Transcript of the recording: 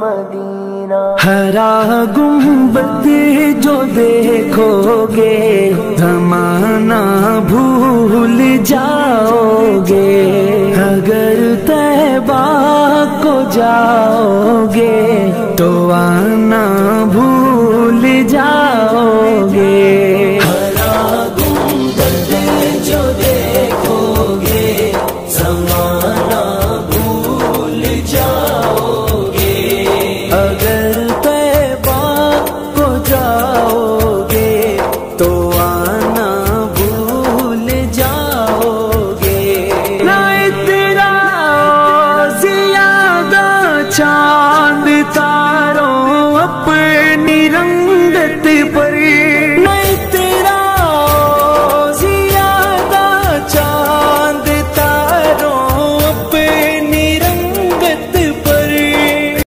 Medina. हरा गुंबद जो देखोगे जमाना भूल जाओगे। अगर तैबा को जाओगे तो आना भूल जाओगे। हरा गुंबद जो देखोगे जमाना तेरा चाँद ता